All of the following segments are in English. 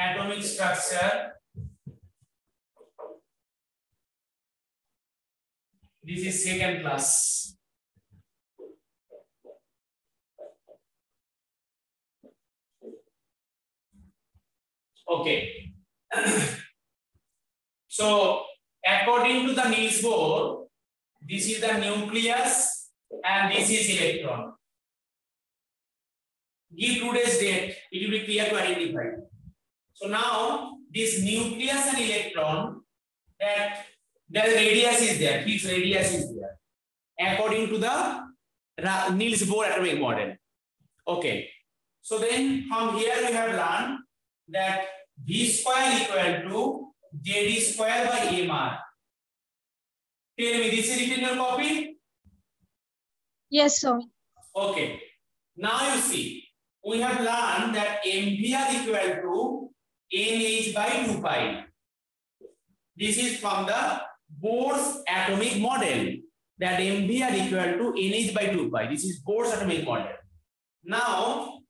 atomic structure. This is second class. Okay. so according to the Niels Bohr, this is the nucleus and this is electron. Give today's date, it will be clear to identify. So now this nucleus and electron that the radius is there, fixed radius is there. According to the Niels Bohr atomic model. Okay. So then from here we have learned that V square equal to JD square by MR. Tell me, this is written in your copy? Yes, sir. Okay. Now you see, we have learned that MVR equal to NH by 2 pi. This is from the Bohr's atomic model that MVR equal to NH by 2 pi. This is Bohr's atomic model. Now,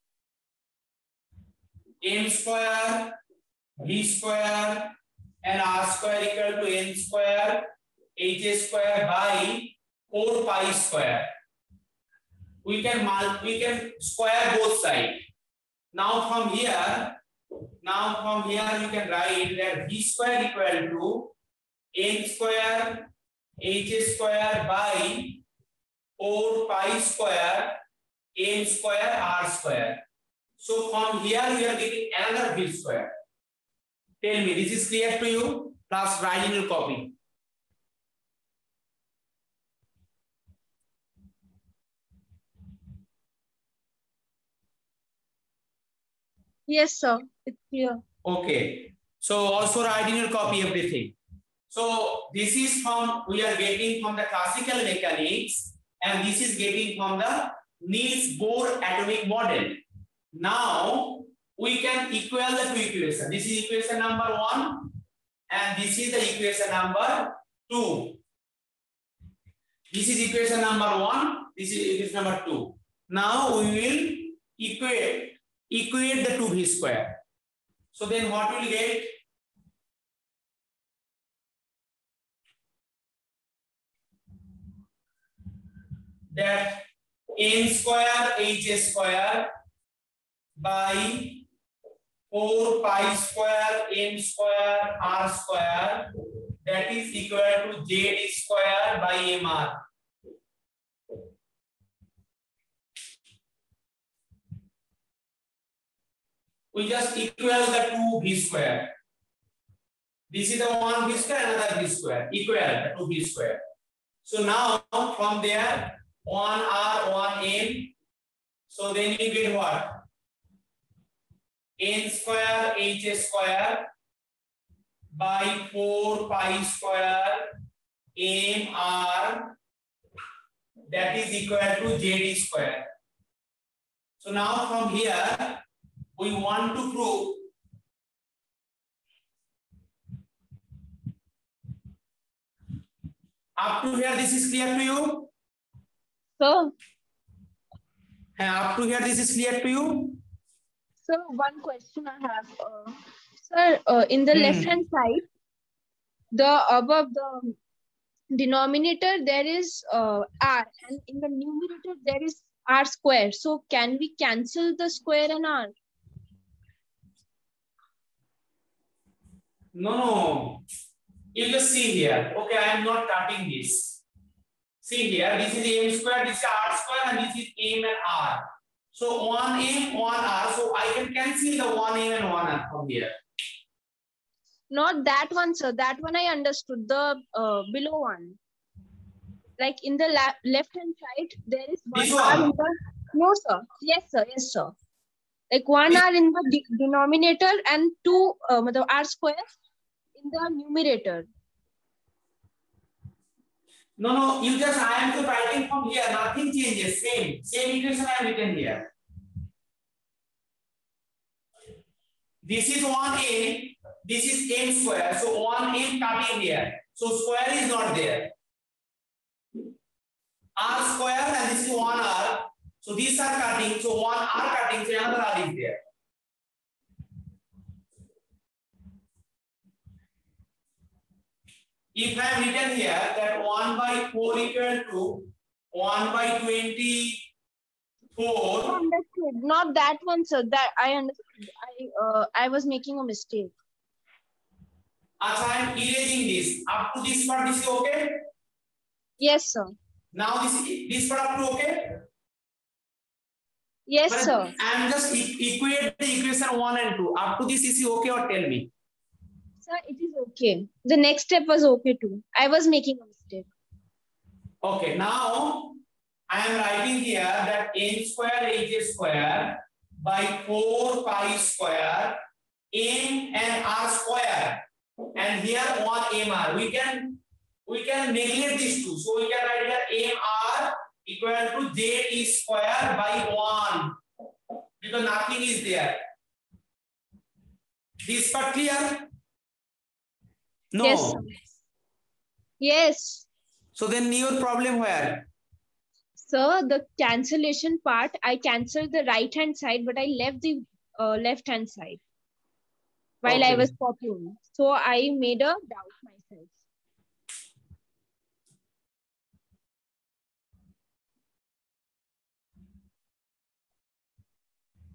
M square, V square, and R square equal to N square, H square by 4 pi square we can we can square both sides. Now from here, now from here you can write that v square equal to n square h square by 4 pi square n square r square. So from here we are getting another v square. Tell me, this is clear to you? Plus write in your copy. Yes, sir. Okay. So also in your copy everything. So this is from, we are getting from the classical mechanics and this is getting from the Niels Bohr atomic model. Now we can equal the two equations. This is equation number one and this is the equation number two. This is equation number one, this is equation number two. Now we will equate equate the 2v square. So then what will get? That n square h square by 4 pi square n square r square that is equal to z square by mr. we just equal the two v square. This is the one v square, another v square, equal the two v square. So now from there, one r, one n. So then you get what? n square h square by 4 pi square m r that is equal to jd square. So now from here, we want to prove up to here this is clear to you So, up to here this is clear to you so one question I have, uh, sir, uh, in the Hmm. left hand side, the above the denominator there is uh, r, and in the numerator there is r square. So can we cancel the square and r? No no you just see here okay i am not cutting this see here this is m square this is r square and this is m and r so 1 m 1 r so i can cancel the 1 m and 1 r from here Not that one, sir. That one I understood. The uh, below one. Like in the left hand side, there is one This R one? in the no, sir. Yes, sir. Yes, sir. Like one R in the de denominator and two uh, R square in the numerator. No, no, you just, I am writing from here, nothing changes, same, same equation I written here. This is 1a, this is m square, so 1m cutting here, so square is not there. r square and this is 1r, so these are cutting, so 1r cutting, so another r is there. If I have written here that 1 by 4 equal to 1 by 24. Understood. Not that one, sir. That I understood. I uh, I was making a mistake. As I am erasing this. Up to this part, this is okay? Yes, sir. Now this this part up to okay? Yes, But sir. I am just equate the equation 1 and 2. Up to this is it okay or tell me? Sir, it is okay. The next step was okay too. I was making a mistake. Okay, now I am writing here that n square aj square by 4 pi square m and r square and here 1 mr. We can we can neglect these two. So we can write here mr equal to j e square by 1 because nothing is there. This part clear? No. Yes. Yes. So then your problem where? Sir, the cancellation part, I canceled the right hand side, but I left the uh, left hand side while I was copying. So I made a doubt myself.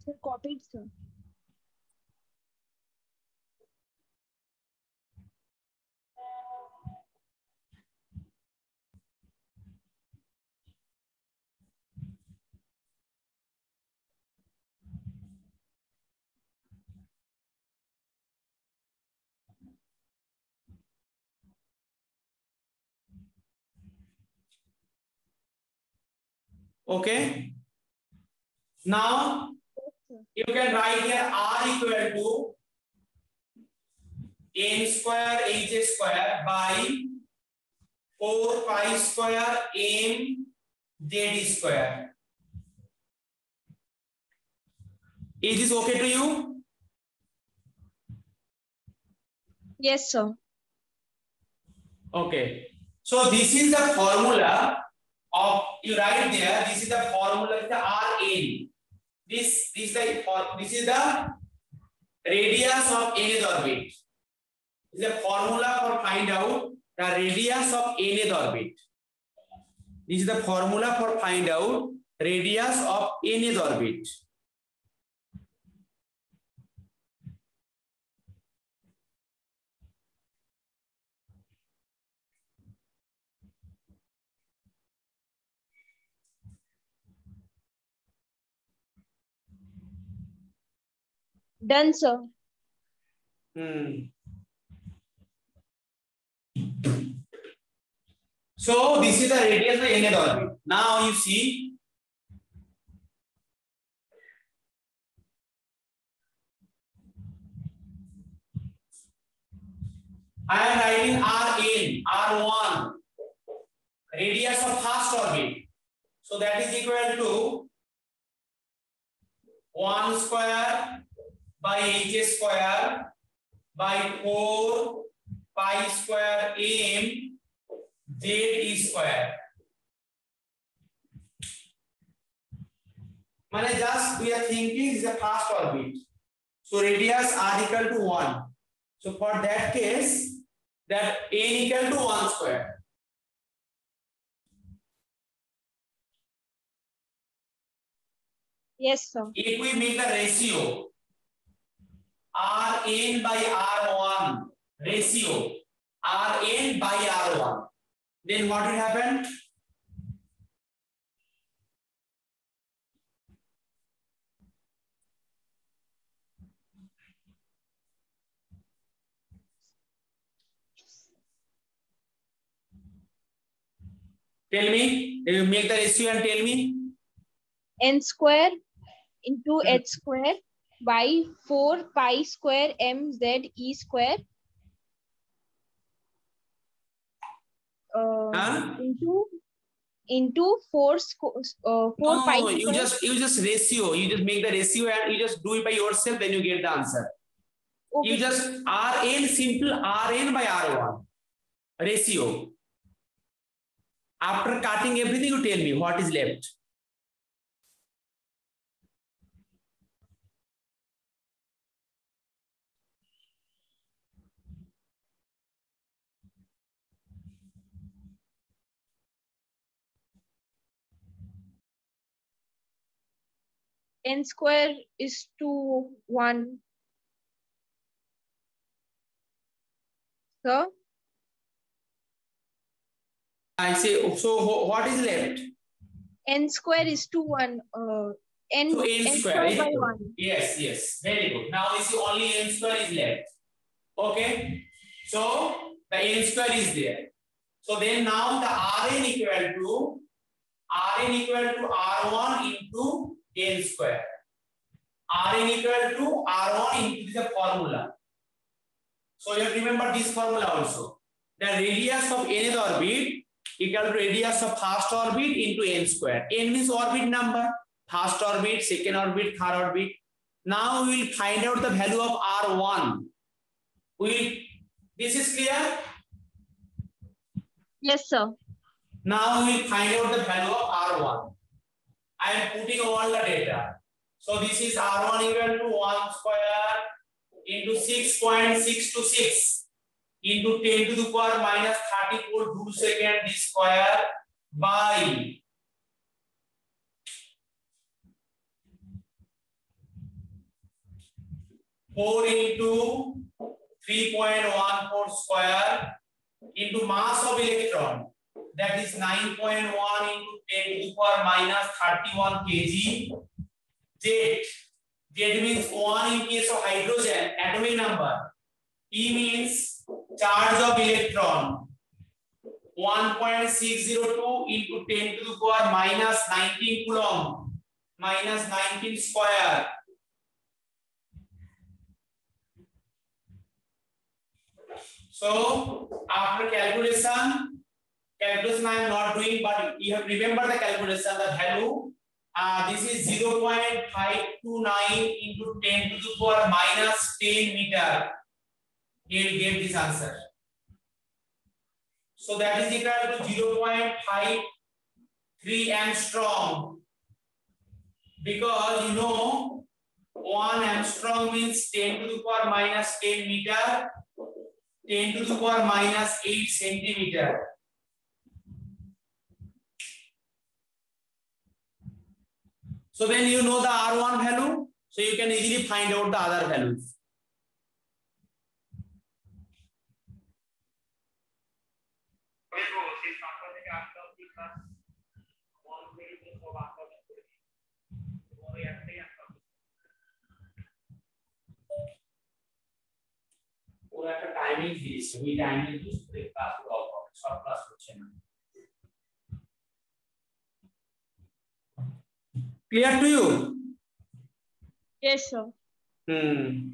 Sir, copied, sir. Okay. Now you can write here r equal to n square h square by 4 pi square m z square. Is this okay to you? Yes, sir. Okay. So this is the formula of you write there. This is the formula of the Rn. This this is the this is the radius of nth orbit. Is the formula for find out the radius of nth orbit. This is the formula for find out radius of nth orbit. Done, sir. Hmm. So this is the radius by nth orbit. Now you see. I am writing R in R1, radius of first orbit. So that is equal to 1 square by h square by 4 pi square m z e square. মানে just we are thinking is a first orbit. So radius r equal to 1. So for that case, that n equal to 1 square. Yes, sir. If we make the ratio Rn by R1 ratio Rn by R1, then what will happen? Tell me, you make the ratio and tell me. n square into h square by 4 pi square mz e square uh, Huh? into into 4 squ- uh, 4 No, pi no, you just you just ratio. You just make the ratio and you just do it by yourself. Then you get the answer. Okay, You just Rn simple Rn by R1 ratio. After cutting everything, you tell me what is left. N square is 2, 1. Sir? I say, so what is left? n square is 2, 1. Uh, n, So n n square, square by eh? 1. Yes, yes, very good. Now you see only n square is left. Okay, so the n square is there. So then now the Rn equal to Rn equal to R1 into n square. Rn equal to R1 into the formula. So you have to remember this formula also. The radius of nth orbit equal to radius of first orbit into n square. n is orbit number. First orbit, second orbit, third orbit. Now we will find out the value of R1. We will, this is clear? Yes, sir. Now we will find out the value of R1. I am putting all the data. So this is R1 equal to 1 square into 6.626 into 10 to the power minus 34 joule second square by four into 3.14 square into mass of electron that is 9.1 into 10 to the power minus 31 kg Z. Z means 1 in case of hydrogen, atomic number. E means charge of electron. 1.602 into 10 to the power minus 19 coulomb minus 19 square. So after calculation, calculation I am not doing, but you have remember the calculation, the value. Uh, this is 0.529 into 10 to the power minus 10 meter. He will this answer. So that is equal to 0.53 angstrom. Because you know, 1 angstrom means 10 to the power minus 10 meter, 10 to the power minus 8 centimeter. So when you know the R1 value, so you can easily find out the other values. ওরা একটা timing দিয়েছে ওই timing use করে class of হবে সব class হচ্ছে না Clear to you? Yes, sir. Hmm.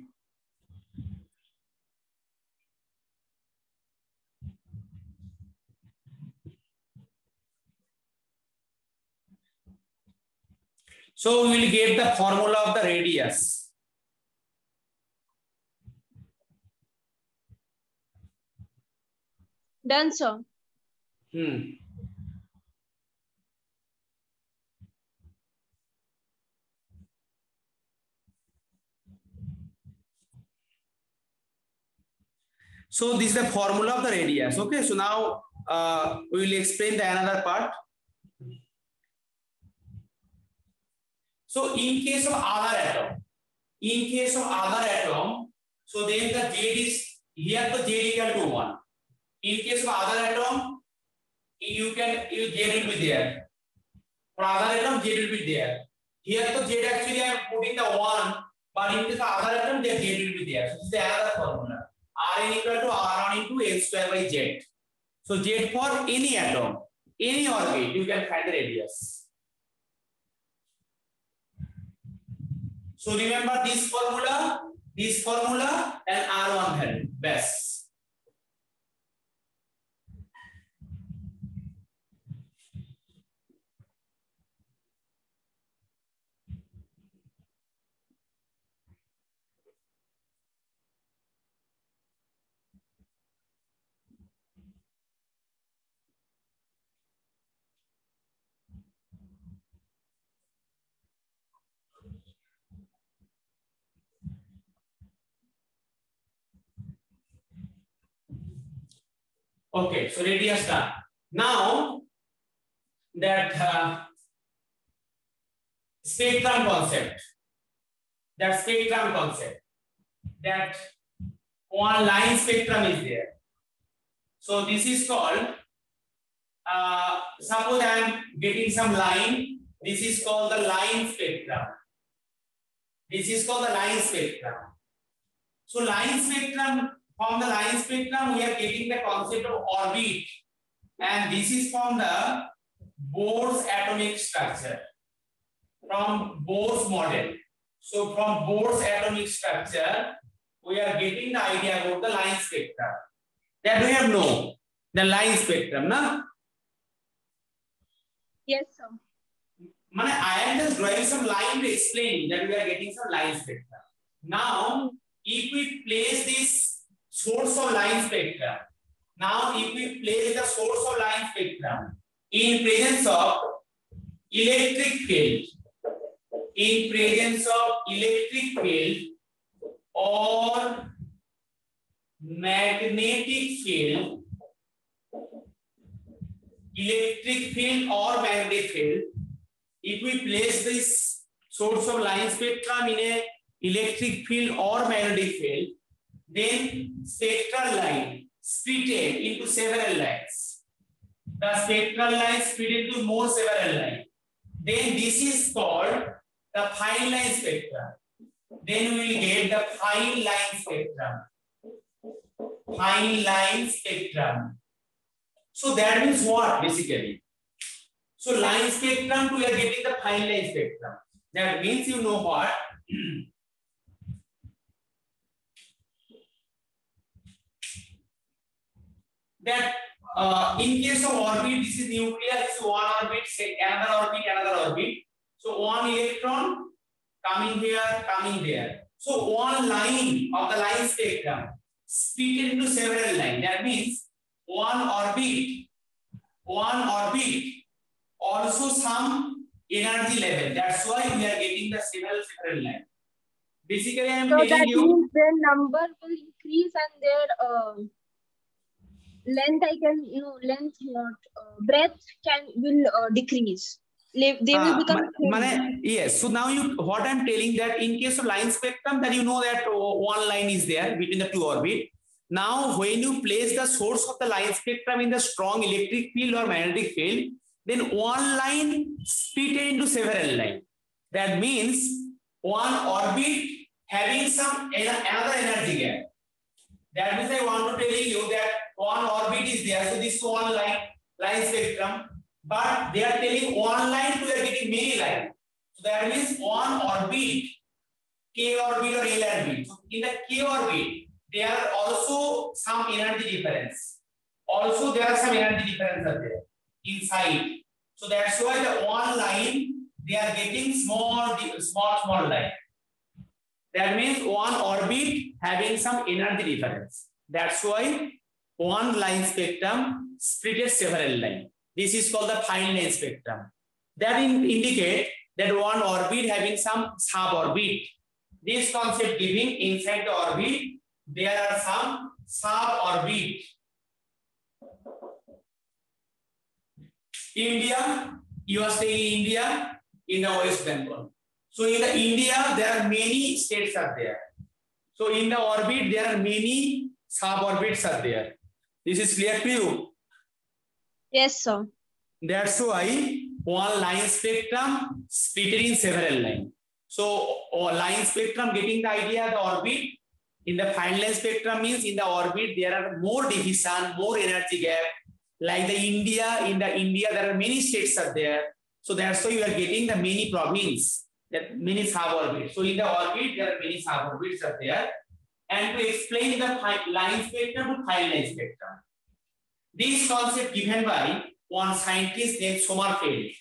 So we will get the formula of the radius. Done, sir. Hmm. So this is the formula of the radius. Okay, so now uh, we will explain the another part. So in case of other atom, in case of other atom, so then the Z is here the Z equal to one. In case of other atom, you can you Z will be there. For other atom, Z will be there. Here the Z actually I am putting the one, but in case of other atom, the Z will be there. So this is the another formula. Equal to R1 into L square by Z. So Z for any atom, any orbit, you can find the radius. So remember this formula, this formula and R1 value, best. Okay, so radius done. Now that uh, spectrum concept. That spectrum concept. That one line spectrum is there. So this is called, uh, suppose I am getting some line. This is called the line spectrum. This is called the line spectrum. So line spectrum, from the line spectrum, we are getting the concept of orbit. And this is from the Bohr's atomic structure. From Bohr's model. So from Bohr's atomic structure, we are getting the idea about the line spectrum. That we have known. The line spectrum, na? Yes, sir. I am just drawing some line to explain that we are getting some line spectrum. Now, if we place this source of line spectrum, now if we place the source of line spectrum in presence of electric field, in presence of electric field or magnetic field, electric field or magnetic field, if we place this source of line spectrum in a electric field or magnetic field, then spectral line split into several lines. The spectral line split into more several lines. Then this is called the fine line spectrum. Then we will get the fine line spectrum. Fine line spectrum. So that means what basically? So line spectrum, we are getting the fine line spectrum. That means you know what? that uh, in case of orbit, this is nuclear, is one orbit, say another orbit, another orbit. So one electron coming here, coming there. So one line of the line spectrum split into several lines. That means one orbit, one orbit, also some energy level. That's why we are getting the several several lines. Basically, I am so telling that you. means their number will increase and their uh, length I can you know length not uh, breadth can will uh, decrease. They will Ah, become mane- yes. So now you what I'm telling that in case of line spectrum, that you know that uh, one line is there between the two orbit. Now, when you place the source of the line spectrum in the strong electric field or magnetic field, then one line split into several lines. That means one orbit having some another energy gap. That means I want to tell you that one orbit is there. So this one line, line spectrum, but they are telling one line to are getting many lines. So that means one orbit, K orbit or L orbit. So in the K orbit, there are also some energy difference. Also, there are some energy difference are there inside. So that's why the one line they are getting small, small, small line. That means one orbit having some energy difference. That's why one line spectrum split several lines. This is called the fine line spectrum. That in, indicate that one orbit having some suborbit. This concept giving inside the orbit, there are some suborbit. India, you are staying in India, in the West Bengal. So in the India, there are many states are there. So in the orbit, there are many suborbits are there. This is clear to you. Yes, sir. That's why one line spectrum split in several lines. So line spectrum getting the idea the orbit. In the fine line spectrum means in the orbit there are more division, more energy gap. Like the India, in the India there are many states are there. So that's why you are getting the many province, that many suborbits. So in the orbit there are many suborbits are there. And to explain the line spectrum to line spectrum. This concept given by one scientist named Sommerfeld.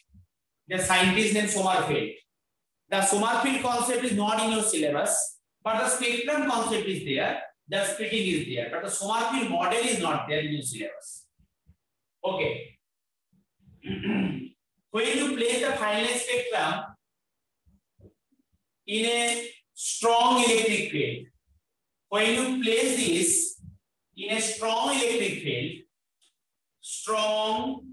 The scientist named Sommerfeld. The Sommerfeld concept is not in your syllabus, but the spectrum concept is there. The splitting is there, but the Sommerfeld model is not there in your syllabus. Okay. when you place the final spectrum in a strong electric field, when you place this in a strong electric field, strong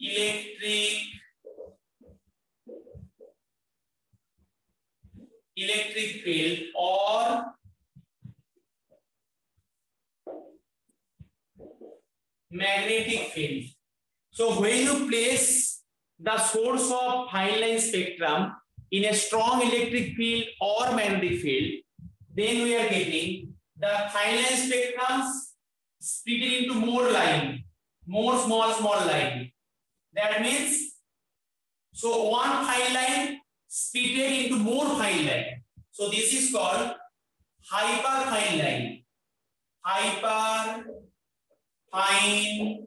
electric electric field or magnetic field. So when you place the source of fine line spectrum in a strong electric field or magnetic field, then we are getting the fine line spectrums split into more line, more small, small line. That means, so one fine line split into more fine line. So this is called hyper fine line. Hyper fine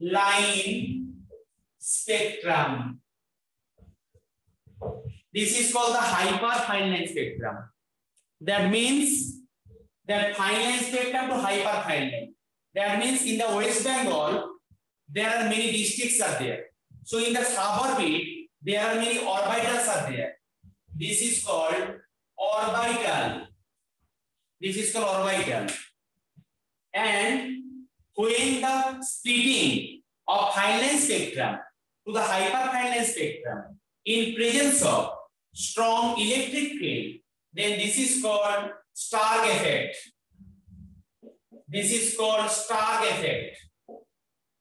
line spectrum. This is called the hyper fine line spectrum. That means that fine line spectrum to hyper fine line. That means in the West Bengal, there are many districts are there. So in the suborbit, there are many orbitals are there. This is called orbital. This is called orbital. And when the splitting of fine line spectrum to the hyper fine line spectrum in presence of strong electric field, then this is called Stark effect. This is called Stark effect.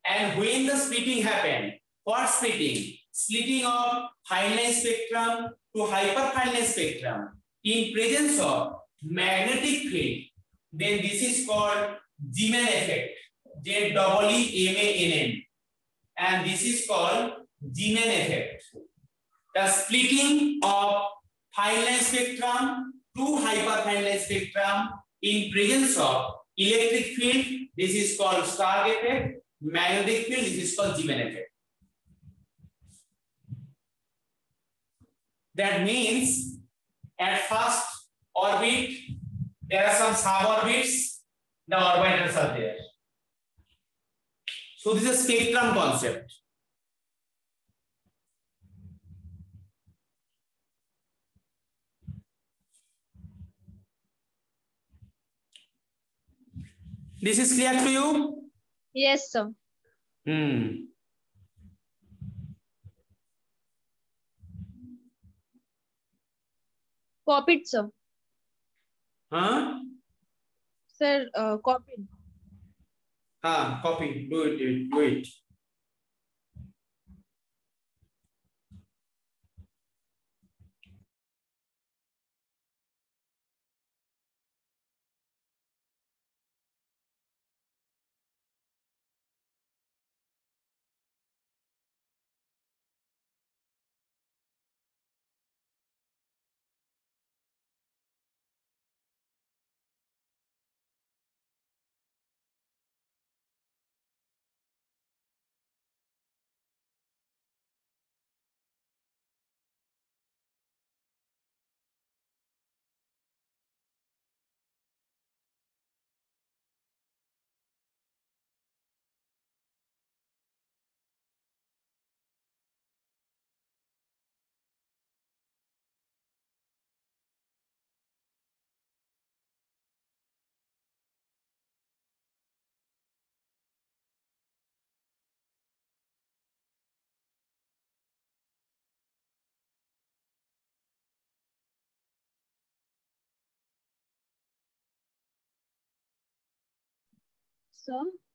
And when the splitting happen, what splitting? Splitting of fine line spectrum to hyper fine line spectrum in presence of magnetic field, then this is called Zeeman effect. Z W E M A N N. And this is called Zeeman effect. The splitting of fine line spectrum to hyper fine line spectrum in presence of electric field, this is called Stark effect. Magnetic field, this is called Zeeman effect. That means at first orbit, there are some suborbits, the orbitals are there. So this is a spectrum concept. This is clear to you? Yes, sir. Hmm. Copied, sir. Huh? Sir, uh, copied. Ah, copy. Do it, do it, do it. Sir.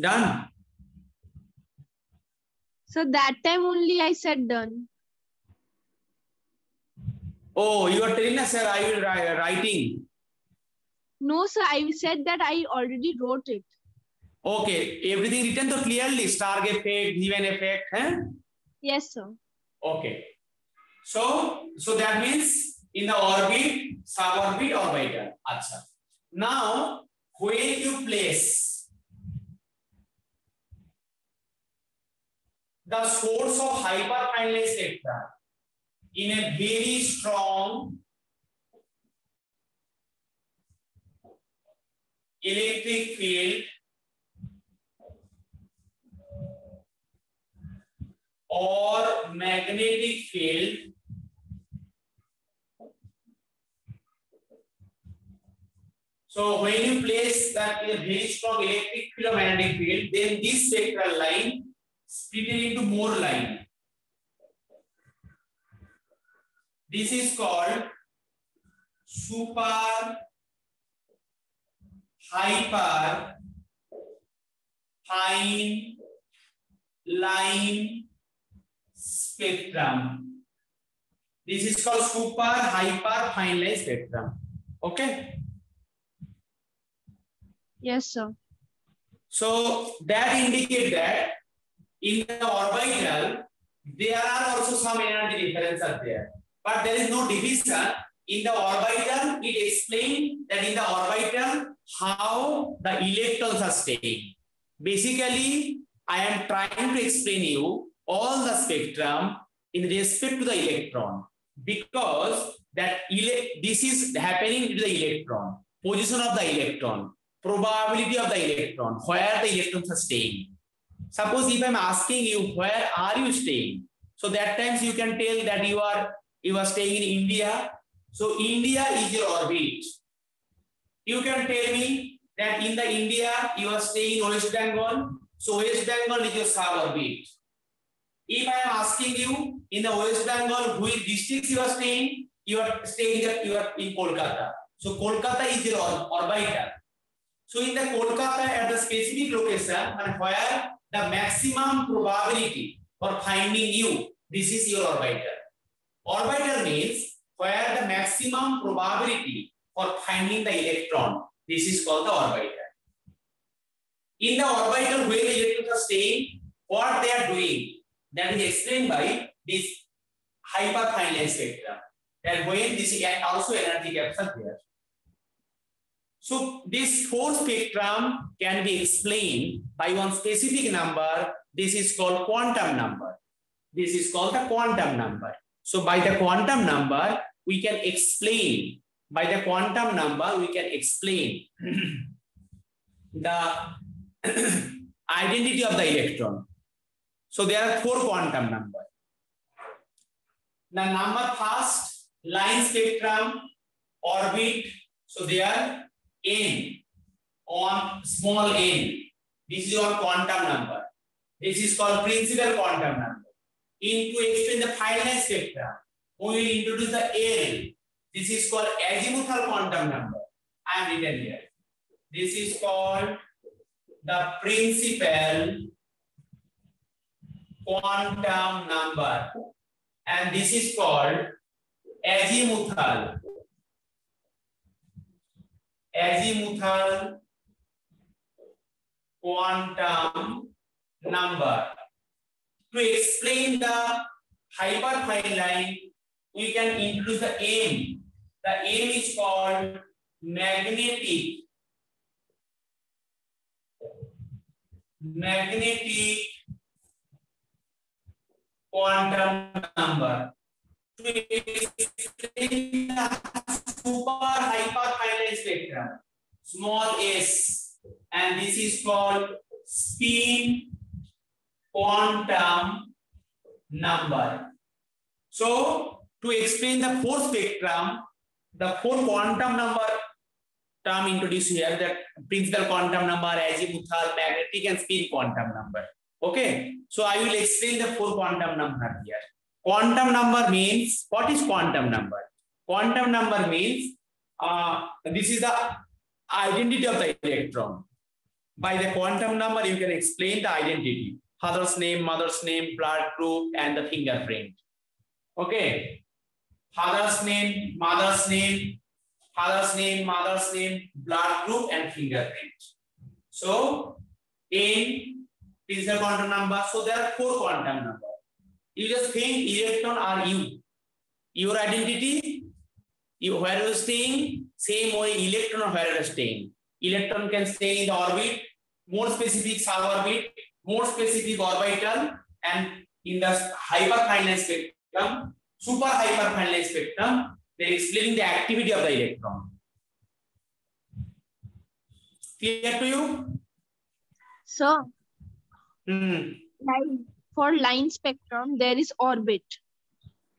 Done. So that time only I said done. Oh, you are telling us, sir, I will write writing. No, sir, I said that I already wrote it. Okay, everything written so clearly, Stark effect, given effect, huh? Yes, sir. Okay. So, so that means in the orbit, suborbit, orbital. Acha. Now, when you place the source of hyperfinite spectra in a very strong electric field or magnetic field So when you place that in a very strong electric field or magnetic field, then this spectral line split it into more line. This is called super hyper fine line spectrum. This is called super hyper fine line spectrum. Okay. Yes, sir. So that indicate that in the orbital, there are also some energy differences there. But there is no division. In the orbital, it explains that in the orbital, how the electrons are staying. Basically, I am trying to explain you all the spectrum in respect to the electron because that this is happening to the electron, position of the electron, probability of the electron, where the electrons are staying. Suppose if I'm asking you, where are you staying? So that times you can tell that you are you are staying in India. So India is your orbit. You can tell me that in the India you are staying in West Bengal. So West Bengal is your suborbit. If I am asking you in the West Bengal which districts you are staying, you are staying in, you are in Kolkata. So Kolkata is your orbital. So in the Kolkata at the specific location and where the maximum probability for finding you, this is your orbital. Orbital means where the maximum probability for finding the electron, this is called the orbital. In the orbital where the electrons are staying, what they are doing, that is explained by this hyperfine spectrum. And when this is also energy captured there. So this four spectrum can be explained by one specific number. This is called quantum number. This is called the quantum number. So by the quantum number, we can explain, by the quantum number, we can explain the identity of the electron. So there are four quantum numbers. The number first, line spectrum, orbit. So they are n on small n. This is your quantum number. This is called principal quantum number. In to explain the finite spectrum, we will introduce the L. This is called azimuthal quantum number. I am written here. This is called the principal quantum number. And this is called azimuthal azimuthal quantum number. To explain the hyperfine line, we can introduce the aim. The aim is called magnetic magnetic quantum number. To explain the super hyperfinite spectrum, small s, and this is called spin quantum number. So, to explain the four spectrum, the four quantum number term introduced here, the principal quantum number, azimuthal, magnetic, and spin quantum number. Okay, so I will explain the four quantum number here. Quantum number means, what is quantum number? Quantum number means uh, this is the identity of the electron. by the quantum number, you can explain the identity. Father's name, mother's name, blood group, and the fingerprint. Okay. Father's name, mother's name, father's name, mother's name, blood group, and fingerprint. So, in is the quantum number. So there are four quantum number. You just think electron are you. Your identity, where you staying, same way electron where you staying. Electron can stay in the orbit, more specific sub-orbit, more specific orbital, and in the hyperfine spectrum, super hyperfine spectrum, they're explaining the activity of the electron. Clear to you? So, Hmm. for line spectrum, there is orbit.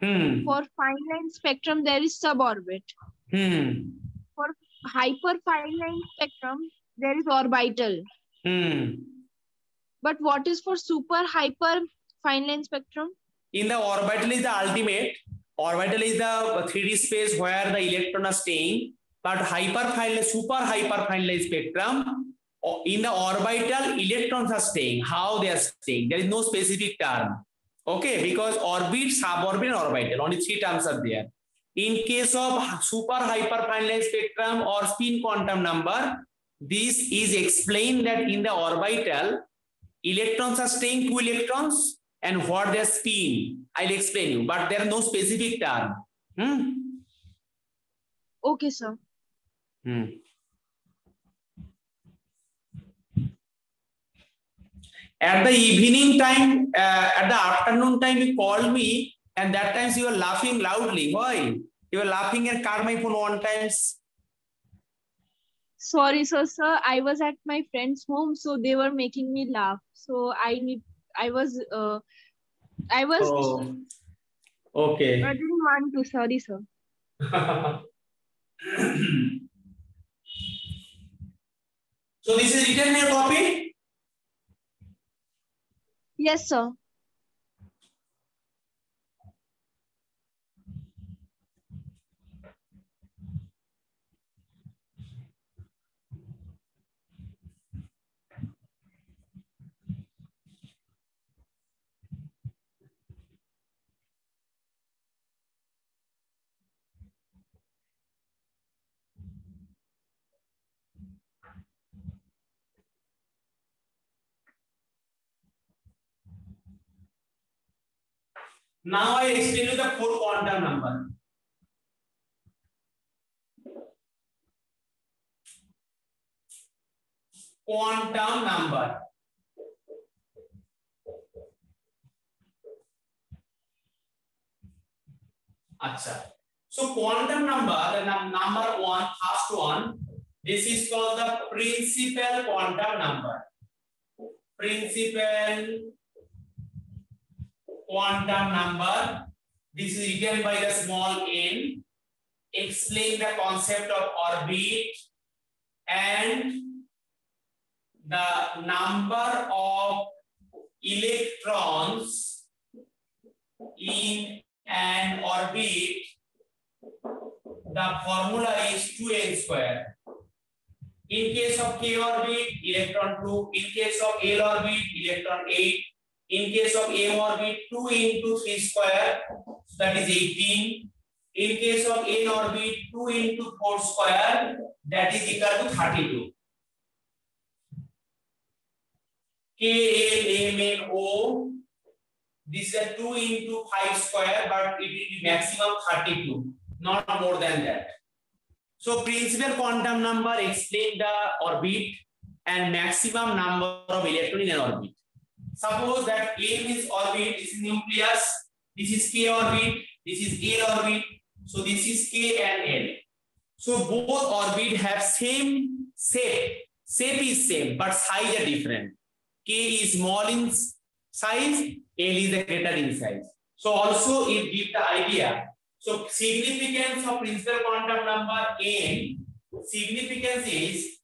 Hmm. For fine line spectrum, there is suborbit. Hmm. For hyper fine line spectrum, there is orbital. Hmm. But what is for super hyper fine line spectrum? In the orbital is the ultimate. Orbital is the 3D space where the electron are staying. But hyper fine line, super hyper fine line spectrum, in the orbital, electrons are staying. How they are staying? There is no specific term. Okay, because orbit, suborbit, and orbital. Only three terms are there. In case of super hyperfine spectrum or spin quantum number, this is explained that in the orbital, electrons are staying two electrons and what their spin. I'll explain you, but there are no specific term. Hmm? Okay, sir. Hmm. At the evening time, uh, at the afternoon time, you called me, and that times you were laughing loudly. Why? You were laughing and cut my phone one times. Sorry, sir, sir. I was at my friend's home, so they were making me laugh. So I need, I was, uh, I was, Oh, okay. I didn't want to. Sorry, sir. so this is written in your copy. Yes, sir. Now I explain you the four quantum number. Quantum number. Acha. So quantum number, the number one, first one, this is called the principal quantum number. Principal quantum number. This is written by the small n. Explain the concept of orbit and the number of electrons in an orbit. The formula is 2n square. In case of k orbit, electron 2. In case of L orbit, electron 8. In case of M orbit, 2 into 3 square, that is 18. In case of N orbit, 2 into 4 square, that is equal to 32. K, L, M, N, O. This is a 2 into 5 square, but it will be maximum 32, not more than that. So principal quantum number explain the orbit and maximum number of electron in an orbit. Suppose that M is orbit, this is nucleus, this is K orbit, this is L orbit, so this is K and L. So both orbit have same shape. Shape is same, but size are different. K is small in size, L is greater in size. So also it gives the idea. So significance of principal quantum number N, significance is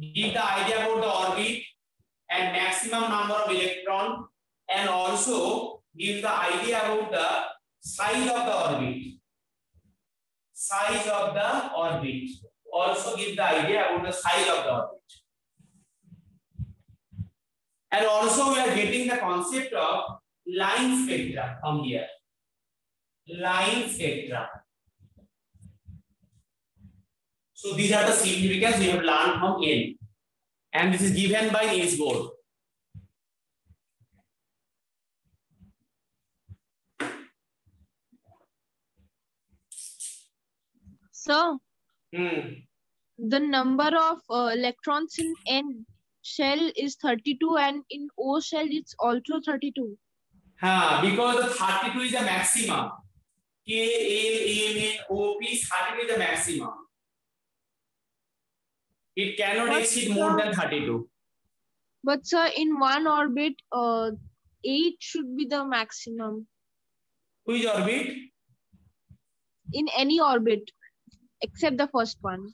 give the idea about the orbit and maximum number of electron and also give the idea about the size of the orbit. Size of the orbit. Also give the idea about the size of the orbit. And also we are getting the concept of line spectra from here. Line spectra. So these are the significance we have learned from N. And this is given by Niels Bohr. So Hmm. the number of uh, electrons in N shell is 32 and in O shell it's also 32. Huh, because 32 is the maximum. K, L, M, N, O, P, 32 is the maximum. It cannot But exceed more than 32. But sir, in one orbit, uh, 8 should be the maximum Which orbit? in any orbit except the first one.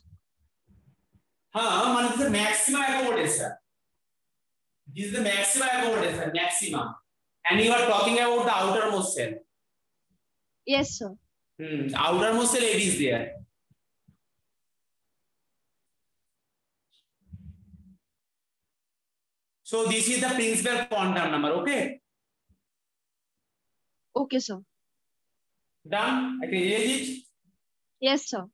This is the maximum accommodation. This is the maximum accommodation, maximum. And you are talking about the outermost cell. Yes, sir. Hmm. Outermost cell 8 is there. So this is the principal quantum number, okay? Okay, sir. Done? I can erase it. Yes, sir.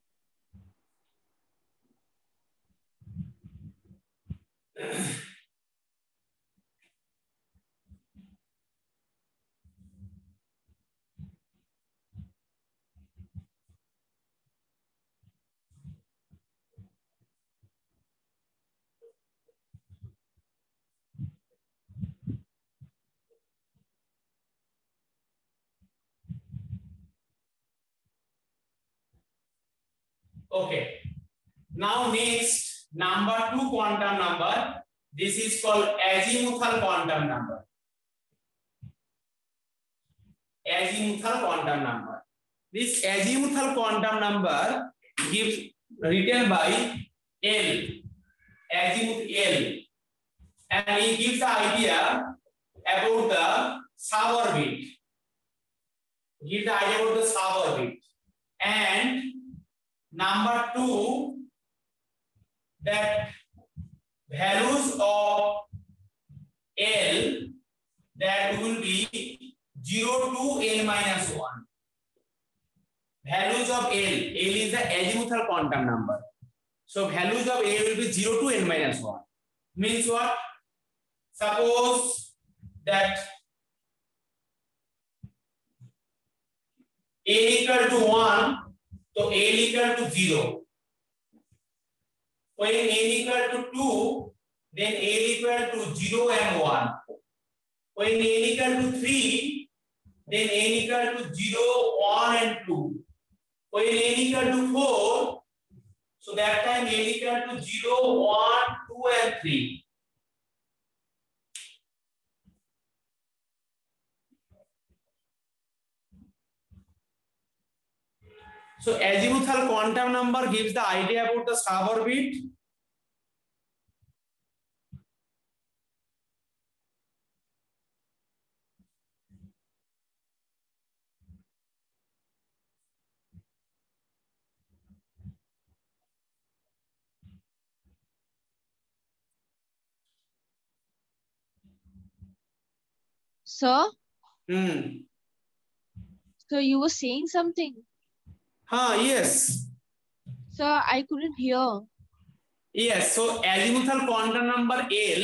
Okay. Now next, number two quantum number. This is called azimuthal quantum number. Azimuthal quantum number. This azimuthal quantum number gives written by L, azimuth L, and it gives the idea about the suborbit. Gives the idea about the suborbit, and number two that values of L that will be 0 to L minus 1. Values of L, L is the azimuthal quantum number. So values of L will be 0 to N minus 1. Means what? Suppose that L equal to 1, so L equal to 0. When L equal to 2, then L equal to 0 and 1. When L equal to 3, then L equal to 0, 1 and 2. When L equal to 4, so that time L equal to 0, 1, 2 and 3. So azimuthal quantum number gives the idea about the suborbit. Sir, Hmm. so you were saying something. Huh, yes. Sir, I couldn't hear. Yes, so azimuthal quantum number L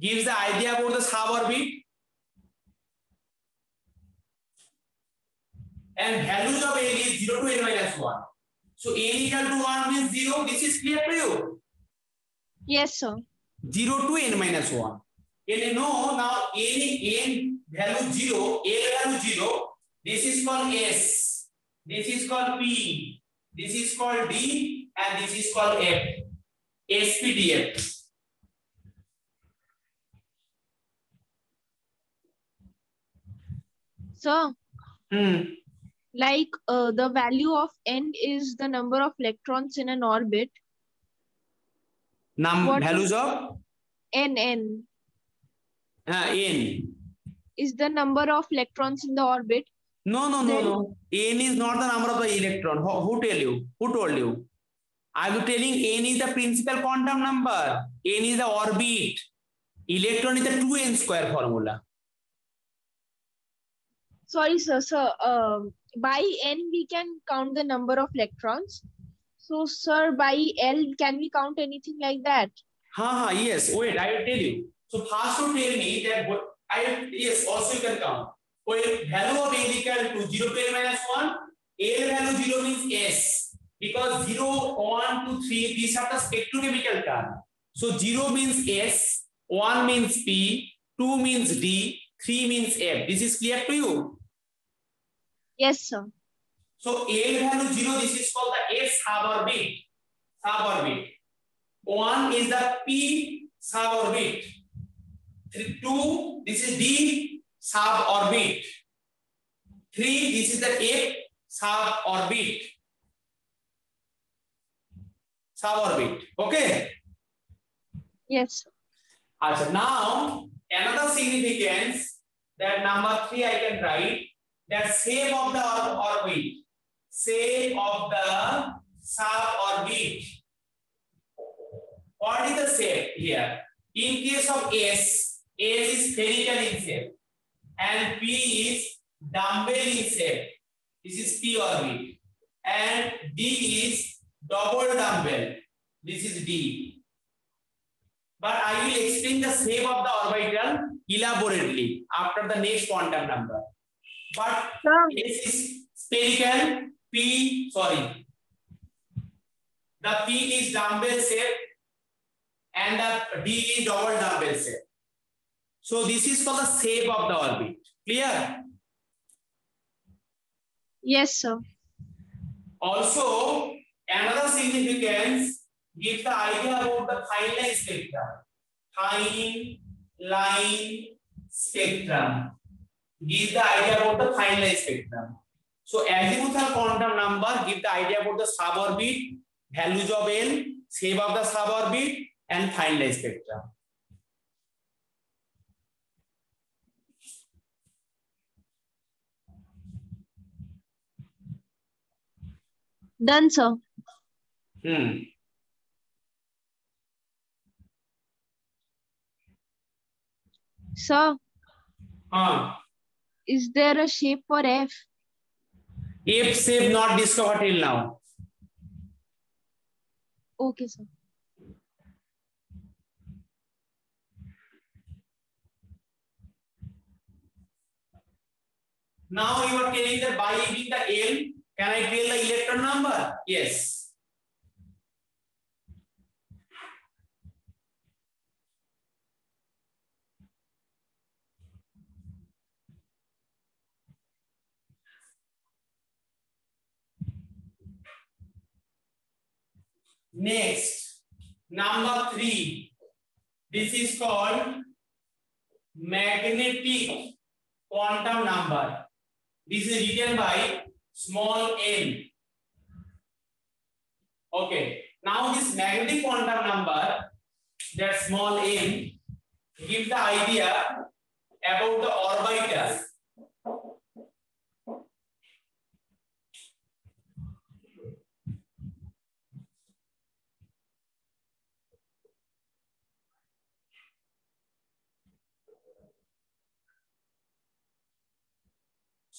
gives the idea about the suborbit. And values of L is 0 to N minus 1. So L equal to 1 means 0. This is clear to you. Yes, sir. 0 to N minus 1. Can you know now N, N value 0, L value 0. This is called S. This is called P. This is called D. And this is called F. SPDF. Sir, Hmm. like uh, the value of n is the number of electrons in an orbit. Num What values of n n uh, N. is the number of electrons in the orbit. No, no, no, no. N is not the number of the electron. Who, who tell you? Who told you? I am telling N is the principal quantum number. N is the orbit. Electron is the 2n square formula. Sorry, sir. Sir, um, by n we can count the number of electrons. So, sir, by L, can we count anything like that? Ha ha, yes. Wait, I will tell you. So first to tell me that what I yes, also you can count. When value of L equal to 0 to minus 1, L value 0 means S. Because 0, 1, 2, 3, these are the spectrochemical term. So 0 means S, 1 means P, 2 means D, 3 means F. This is clear to you? Yes, sir. So L value 0, this is called the S suborbit. Suborbit. 1 is the P suborbit. 2, this is D suborbit. 3, this is the F suborbit. Suborbit. Okay. Yes. Sir. Now another significance that number 3 I can write that shape of the orbit. Shape of the suborbit. What is the shape here? In case of S, S is spherical in shape and P is dumbbell in shape. This is P orbit. And D is double dumbbell. This is D. But I will explain the shape of the orbital elaborately after the next quantum number. But Sir, S is spherical, P, sorry. The P is dumbbell shape and the D is double dumbbell shape. So this is for the shape of the orbit. Clear? yes, sir. Also, another significance gives the idea about the fine line spectrum. Fine line spectrum gives the idea about the fine line spectrum. So azimuthal quantum number give the idea about the suborbit, values of L, shape of the suborbit, and fine line spectrum. Done, sir. Hmm. Sir, Uh, is there a shape for F? F shape not discovered till now. Okay, sir. Now you are telling that by using the L, can I tell the electron number? Yes. Next, number three. This is called magnetic quantum number. This is written by small m. Okay. Now this magnetic quantum number, that small m, gives the idea about the orbital.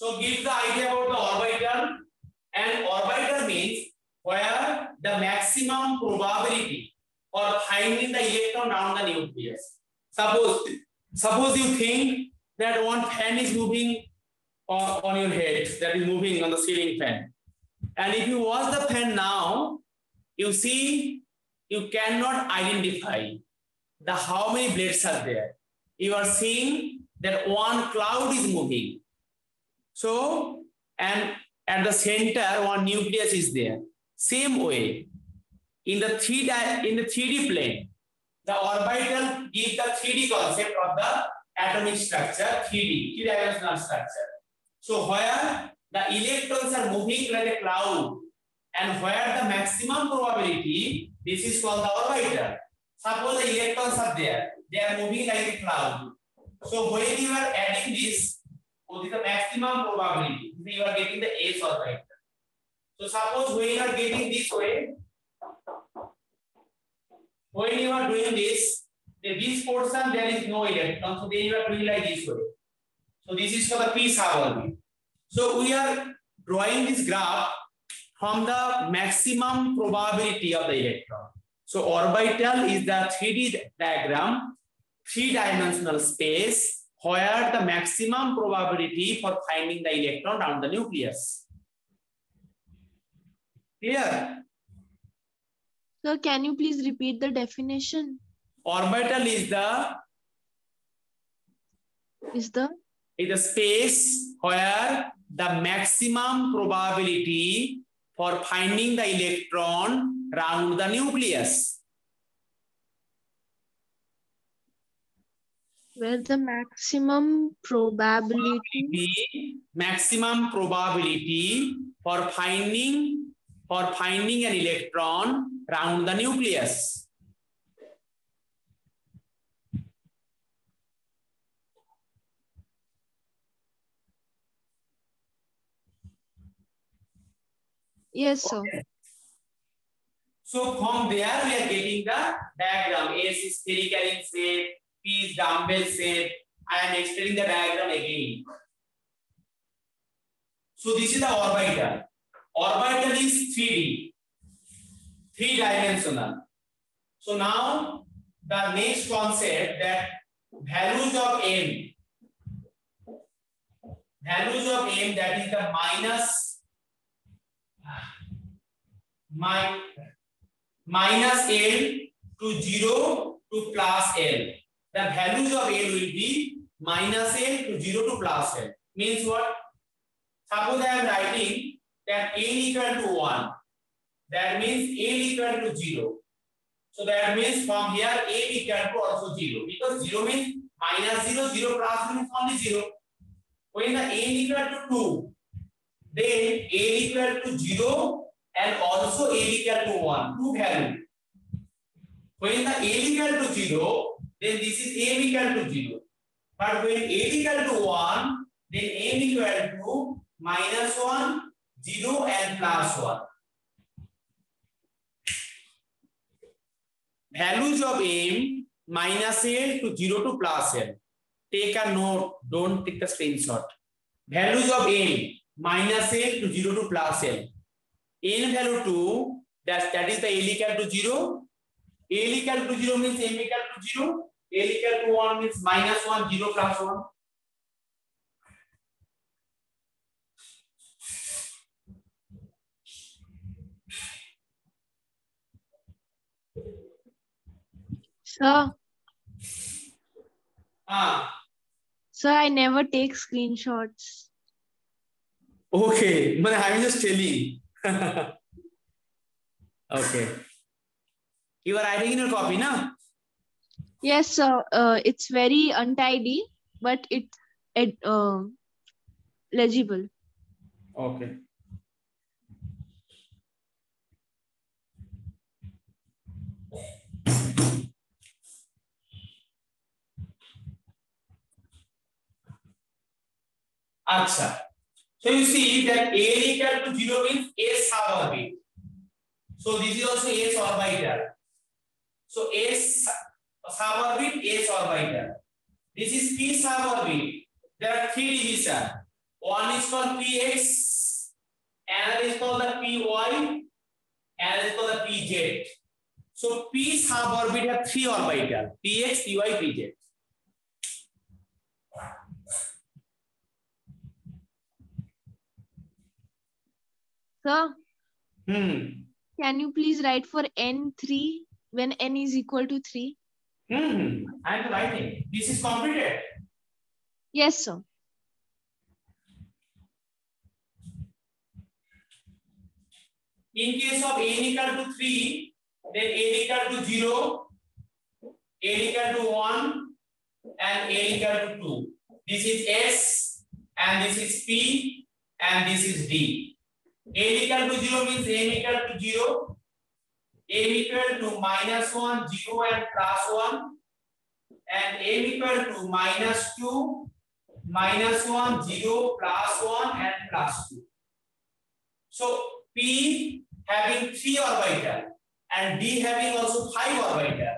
So give the idea about the orbital and orbital means where the maximum probability for finding the electron around the nucleus. Suppose, suppose you think that one fan is moving on, on your head, that is moving on the ceiling fan. And if you watch the fan now, you see you cannot identify the how many blades are there. You are seeing that one cloud is moving so, and at the center, one nucleus is there. Same way, in the three in the 3D plane, the orbital gives the 3D concept of the atomic structure, 3D, three-dimensional structure. So where the electrons are moving like a cloud, and where the maximum probability, this is called the orbital. Suppose the electrons are there, they are moving like a cloud. So when you are adding this, so is the maximum probability. You are getting the S orbital. So suppose when you are getting this way, when you are doing this, this portion there is no electron, so then you are doing like this way. So this is for the p suborbit. So we are drawing this graph from the maximum probability of the electron. So orbital is the 3D diagram, three-dimensional space where the maximum probability for finding the electron around the nucleus. Clear? So can you please repeat the definition? Orbital is the Is the is the space where the maximum probability for finding the electron around the nucleus. Where the maximum probability maximum probability for finding for finding an electron around the nucleus. yes sir So from there we are getting the diagram. S is spherical in shape, P is dumbbell shape. I am extending the diagram again. So this is the orbital. Orbital is 3D, three dimensional. So now the next concept that values of m, values of m that is the minus, my minus L to 0 to plus L. The values of L will be minus L to 0 to plus L. Means what? Suppose I am writing that L equal to 1. That means L equal to 0. So that means from here L equal to also 0. Because 0 means minus 0, 0 plus means only 0. When the L equal to 2, then L equal to 0 and also a equal to 1, two value. When the a equal to 0, then this is a equal to 0. But when a equal to 1, then a equal to minus 1, 0 and plus 1. Values of m minus l to 0 to plus l. Take a note, don't take a screenshot. Values of m minus l to 0 to plus l. n value 2 that that is the l equal to 0 l equal to 0 means m equal to 0 l equal to 1 means minus 1 0 plus 1 sir. Ah. Sir i never take screenshots. Okay. But i'm just telling. Okay. You are writing in your copy na yes sir uh, it's very untidy but it's it, uh, legible okay Acha. So you see that A equal to 0 means S suborbit. So this is also S orbital. So S suborbit, S orbital. This is P suborbit. There are three divisions. One is called PX, another is called the PY, another is called the PZ. So P suborbit have three orbital, PX, PY, PZ. sir Hmm. can you please write for n3 when n is equal to 3 Hmm. I am writing. This is completed. yes sir In case of n equal to 3, then n equal to 0, n equal to 1, and n equal to 2. This is S, and this is P, and this is D. n equal to 0 means n equal to 0, n equal to minus 1, 0 and plus 1, and n equal to minus 2, minus 1, 0, plus 1, and plus 2. So P having three orbital and D having also five orbital.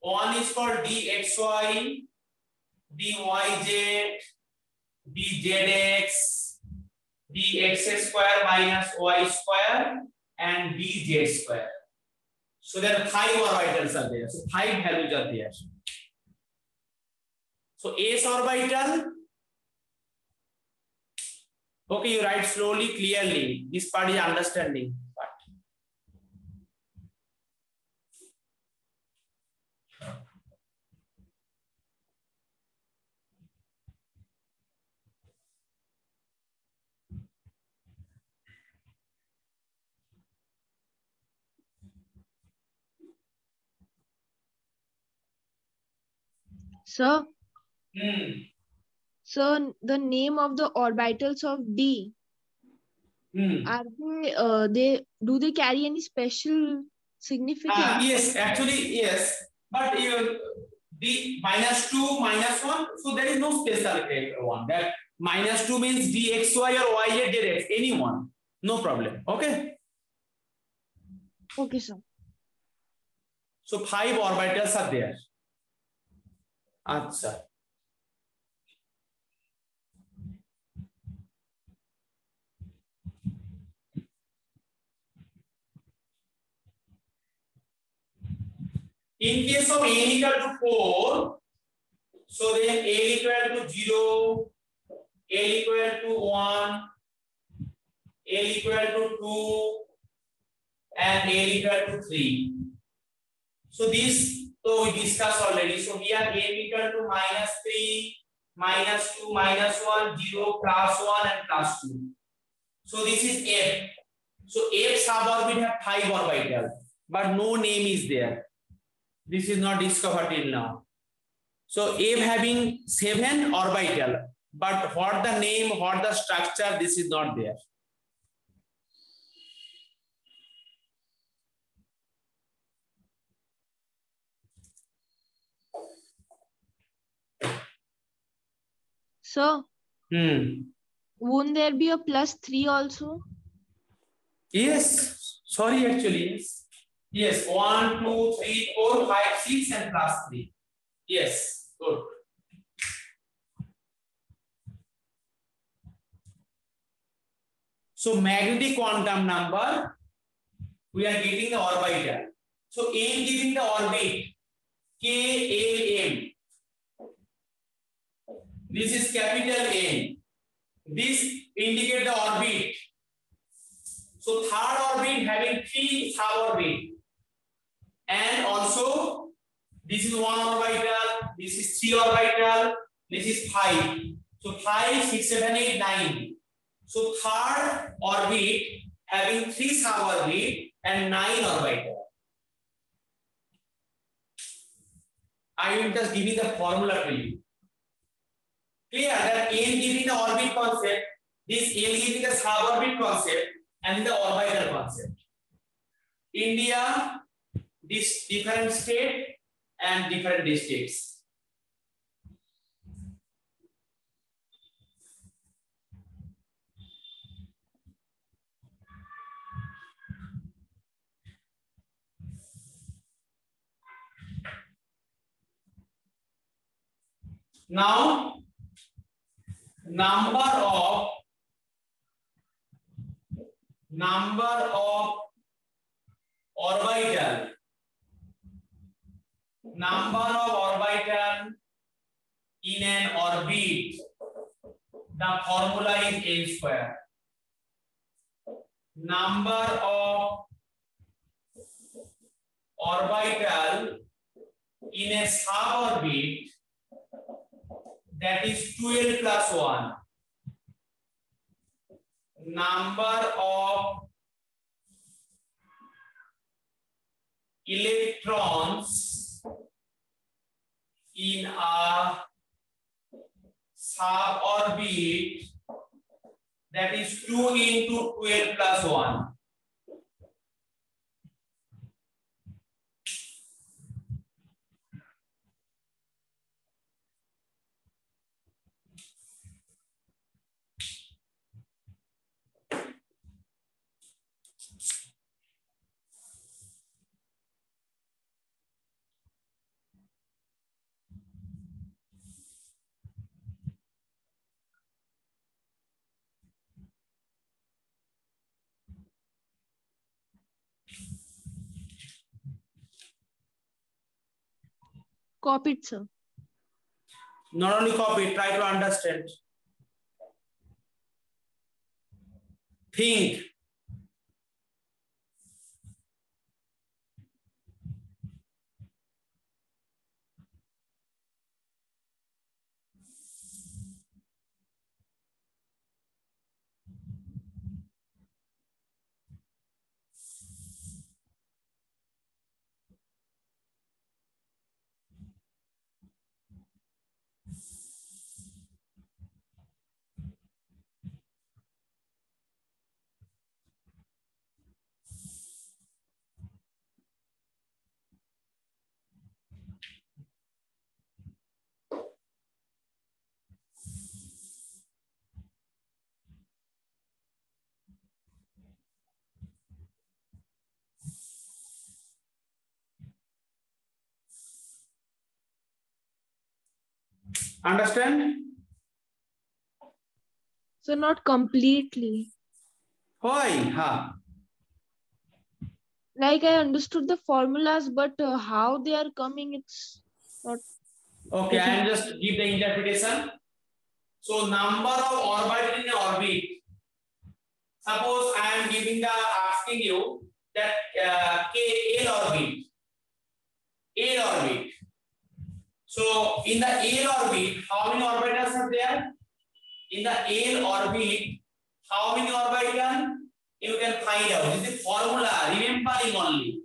One is called dxy, dyz, dzx, dx square minus y square, and dz square. So there are five orbitals are there. So five values are there. So s orbital. Okay, you write slowly, clearly. This part is understanding. So, Hmm. so the name of the orbitals of D Hmm. are they uh, they do they carry any special significance? Ah, yes, actually, yes. But you the minus two, minus one, so there is no special uh, one. That minus two means dxy or yz dx, any one. No problem. Okay. Okay, sir. So five orbitals are there. Acha. In case of n equal to 4, so then a equal to 0, a equal to 1, a equal to 2, and a equal to 3. So this so we discussed already. So here a equal to minus 3, minus 2, minus 1, 0, plus 1, and plus 2. So this is F. So F suborbit have 5 orbital, but no name is there. This is not discovered till now. So F having 7 orbital, but what the name, what the structure, this is not there. So, Hmm. won't there be a plus three also? Yes. Sorry, actually, yes. Yes. One, two, three, four, five, six, and plus three. Yes. Good. So magnetic quantum number, we are getting the orbital. So M giving the orbit, K A M. This is capital N. This indicate the orbit. So third orbit having three suborbit. And also this is one orbital, this is three orbital, this is five. So five, six, seven, eight, nine. So third orbit having three suborbit and nine orbital. I am just giving the formula to you. Clear that giving the orbit concept, this L giving the suborbit concept, and the orbital concept. India, this different state and different districts. Now, number of number of orbital. Number of orbital in an orbit. The formula is n square. Number of orbital in a suborbit that is 12 plus 1 number of electrons in a suborbit that is 2 into 12 plus 1 copied, sir. Not only copy, try to understand. Think. Understand? So not completely. Why? Ha. Like I understood the formulas, but uh, how they are coming, it's not. Okay, I am just give the interpretation. So number of orbit in orbit. Suppose I am giving the asking you that uh, K L orbit. L orbit. So in the L orbit, how many orbitals are there? In the L orbit, how many orbitals? You can find out. This is formula, remembering only.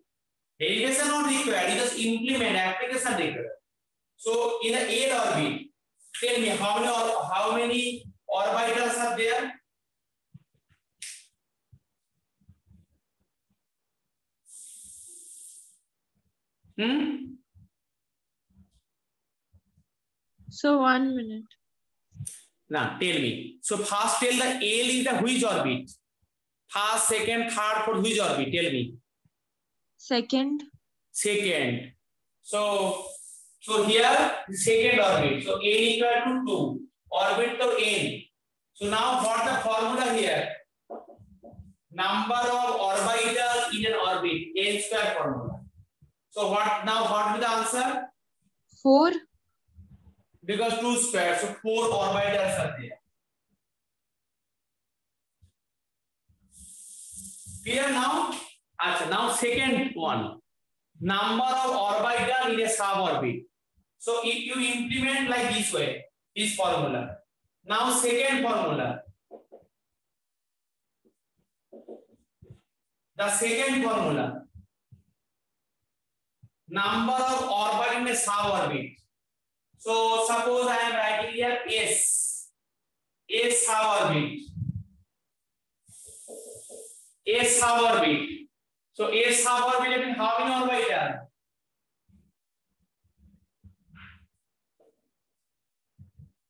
Derivation not required, you just implement application required. So in the L orbit, tell me how many or how many orbitals are there? Hmm? So one minute. Now tell me. So first tell the L is the which orbit? First, second, third, fourth, which orbit? Tell me. Second. Second. So so here second orbit. So n equal to 2. Orbit to n. So now what the formula here? Number of orbital in an orbit. n square formula. So what now what will the answer? Four. Because 2 square. So 4 orbitals are there. Clear now? Achha, now second one. Number of orbital in a suborbit. So if you implement like this way, this formula. Now second formula. The second formula. Number of orbit in a suborbit. So suppose I am writing here S. S suborbit. S suborbit. So S suborbit having how many orbital?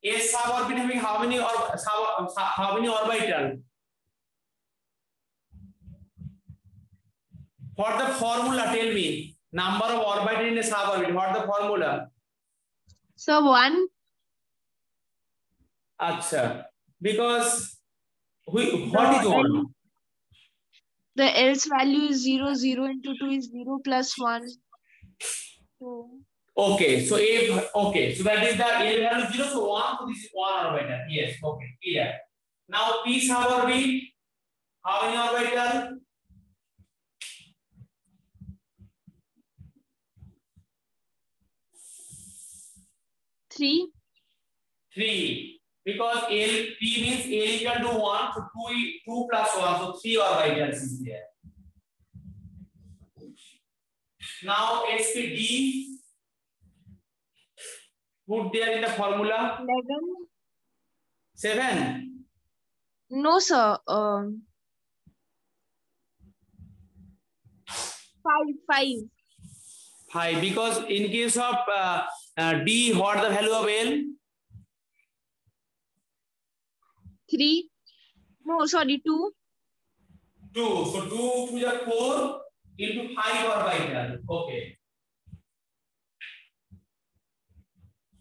S suborbit having how many or sub, how many orbital? What the formula? Tell me. Number of orbital in a suborbit. What the formula? So one. Acha. Because we, what is one? The else value is zero. Zero into two is zero plus one. So Okay, so if okay, so that is the A value zero, so one, so this is one orbital. Yes, okay, clear. Now P suborbit, how many orbital? Three. Three. Because L P means A equal to one, so two, two plus one, so three orbitals is there. Now SPD put there in the formula Eleven. seven. No, sir. Um. Five. Five. Five. Because in case of uh, uh, D, what the value of L? Three. No, sorry. Two. Two. So two to the four into five or orbital. Okay.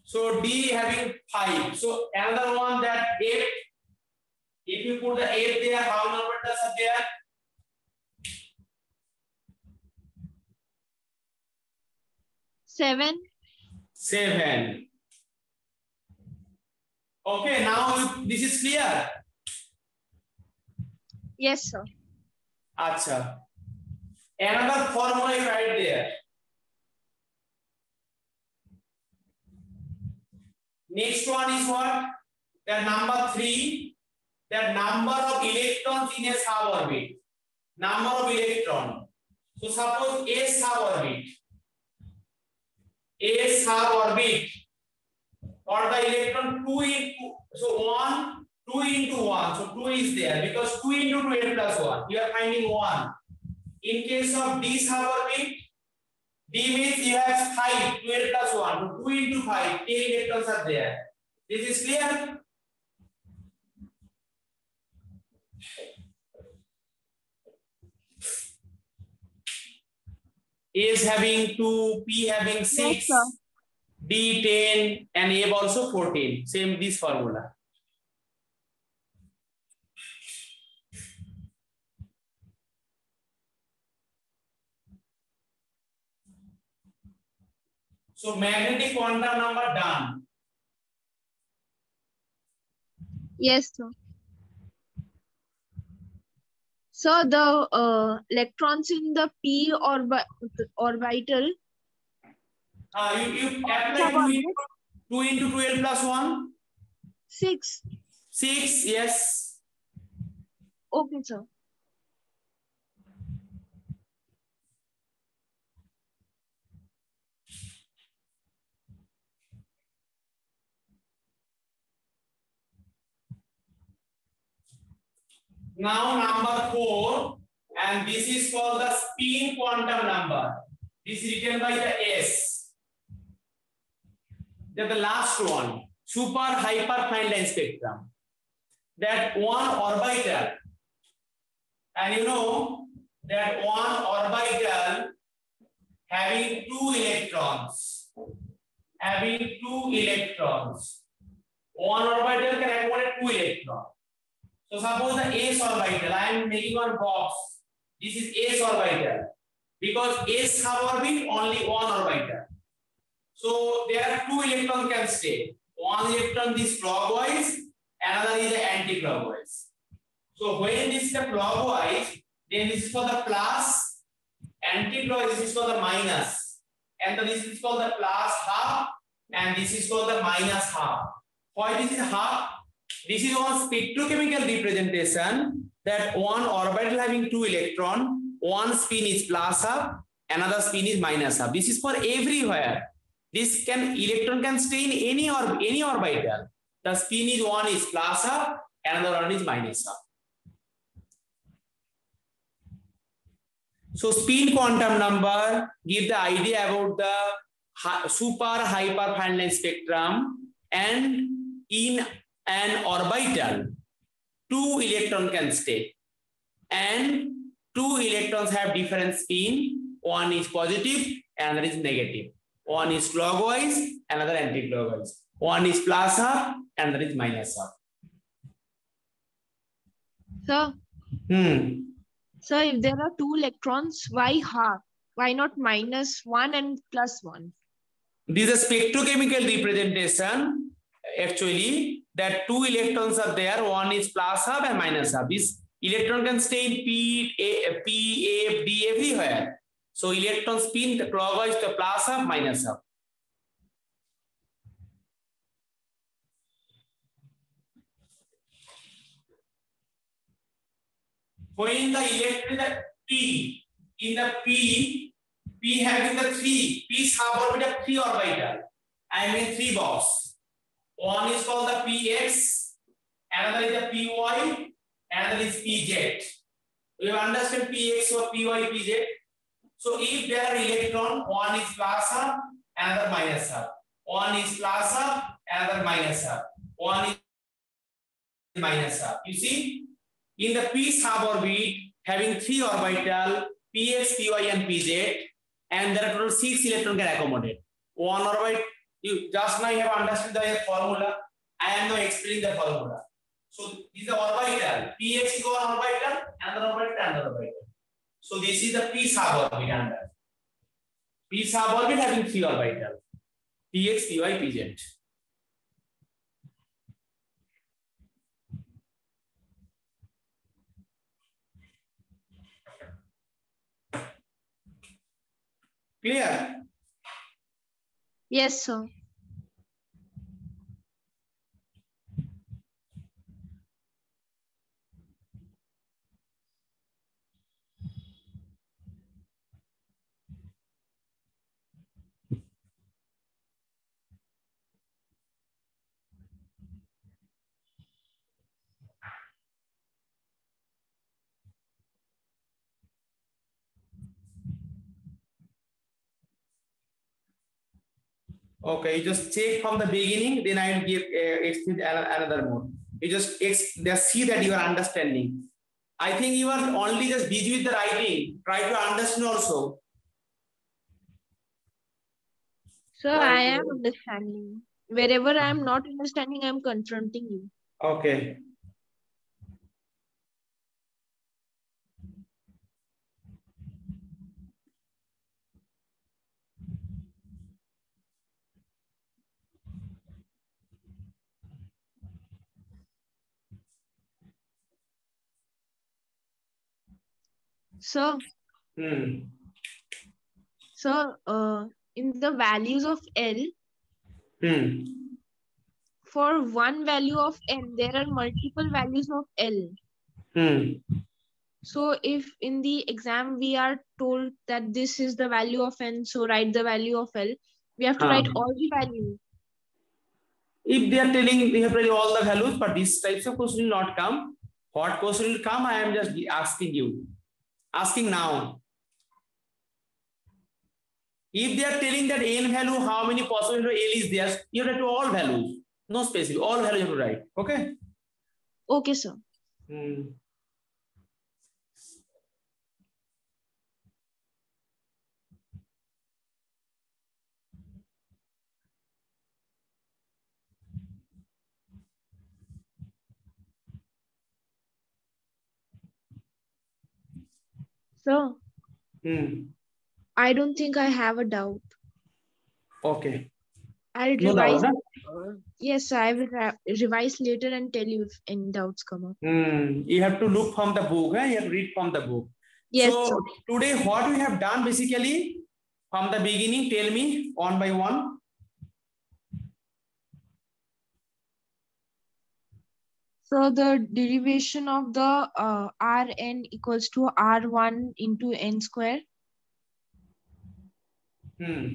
So D having five. So another one that eight. If you put the eight there, how many orbitals are there? Seven. Okay, now this is clear. Yes, sir. Acha. Another formula you write there. Next one is what? The number three, the number of electrons in a suborbit. Number of electron. So suppose a suborbit. A sub orbit or the electron 2 into so 1 2 into 1 so 2 is there because 2 into 2 n plus 1 you are finding 1 in case of d sub orbit d means you have 5 2 n plus 1 so 2 into 5 10 electrons are there this is clear is having 2, P having 6, yes, D 10, and A also 14. Same this formula. So magnetic quantum number done. Yes, sir. So the uh, electrons in the p orbi orbital. Uh, you, you apply 2 into, 2 into 12 plus 1? 6. 6, yes. Okay, sir. Now number four, and this is called the spin quantum number. This is written by the S. Then the last one, super hyper fine line spectrum. That one orbital, and you know that one orbital having two electrons, having two electrons. One orbital can accommodate two electrons. So suppose the s orbital, I am making one box. This is s orbital. Because s sub orbit only one orbital. So there are two electrons can stay. One electron is clockwise, another is anti-clockwise. So when this is the clockwise, then this is for the plus, anti-clockwise is for the minus. minus, and this is for the plus half, and this is for the minus half. Why this is half? This is one spectrochemical representation that one orbital having two electron, one spin is plus half, another spin is minus half. This is for everywhere. This can electron can stay in any or any orbital. The spin is one is plus half, another one is minus half. So spin quantum number give the idea about the super hyper fine line spectrum and in an orbital, two electron can stay. And two electrons have different spin. One is positive, another is negative. One is clockwise, another anti-clockwise. One is plus half, another is minus half. So, hmm. so if there are two electrons, why half? Why not minus one and plus one? This is a spectrochemical representation actually that two electrons are there. One is plus half and minus half. This electron can stay in P, A, P, A, D everywhere. So electron spin the clockwise to plus half, minus half. When the electron the P in the P, P having the three, P suborbital three orbital. I mean three box. One is called the px, another is the py, another is pz. We understand px or py, pz. So if there are electron, one is plus up, another minus up. One is plus up, another minus up. One is minus up. You see, in the p suborbit, having three orbital, px, py, and pz, and there are total six electron can accommodate. One orbit you just now you have understood the formula. I am now explaining the formula. So this is the orbital. Px is one orbital, another orbital, another orbital. So this is the p suborbit under. P suborbit having three orbitals. px, py, pz. Clear? Yes, sir. Okay, you just check from the beginning, then I will give uh, explain another more. You just just see that you are understanding. I think you are only just busy with the writing. Try to understand also. Sir, I am understanding. Wherever I am not understanding, I am confronting you. Okay. So, Hmm. so uh, in the values of L, Hmm. for one value of N, there are multiple values of L. Hmm. So if in the exam we are told that this is the value of N, so write the value of L, we have to Ah. write all the values. If they are telling they have to tell all the values, but these types of question will not come. What question will come? I am just asking you. Asking now. If they are telling that n value, how many possible L is there, you have to all values. No specific, all values you have to write. Okay. Okay, sir. Hmm. So Hmm. I don't think I have a doubt. Okay. I'll No revise. doubt, yes, I will revise later and tell you if any doubts come up. Hmm. You have to look from the book. Eh? You have to read from the book. Yes, so sir. today what we have done basically from the beginning, tell me one by one. So the derivation of the uh, Rn equals to R1 into n square. Hmm.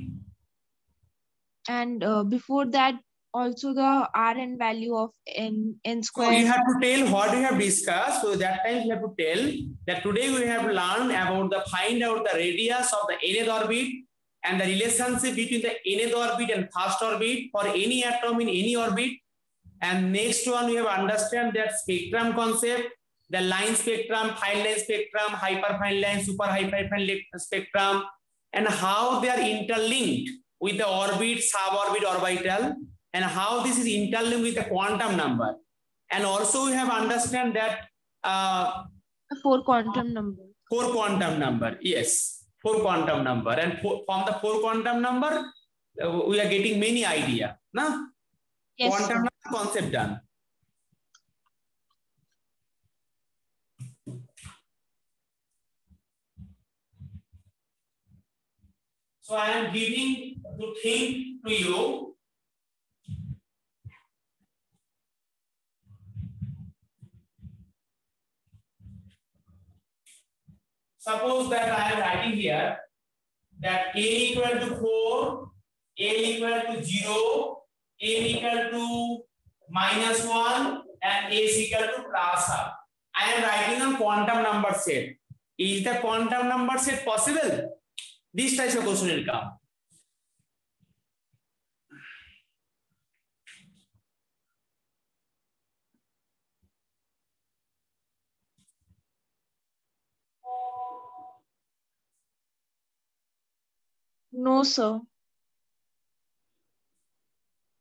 And uh, before that, also the Rn value of n, n So square. you have to tell what we have discussed. So that time you have to tell that today we have learned about the find out the radius of the nth orbit and the relationship between the nth orbit and first orbit for any atom in any orbit. And next one we have understand that spectrum concept, the line spectrum, fine line spectrum, hyperfine line, super hyperfine spectrum, and how they are interlinked with the orbit, suborbit, orbital, and how this is interlinked with the quantum number. And also we have understand that uh, Four quantum number. four quantum number. Yes, four quantum number. And from the four quantum number, uh, we are getting many idea. Na? Yes, quantum concept done. So I am giving the thing to you Suppose that I am writing here that a equal to 4, a equal to 0, a equal to minus 1, and a is equal to plus 1. I am writing a quantum number set. Is the quantum number set possible? This type of question will come. No, sir.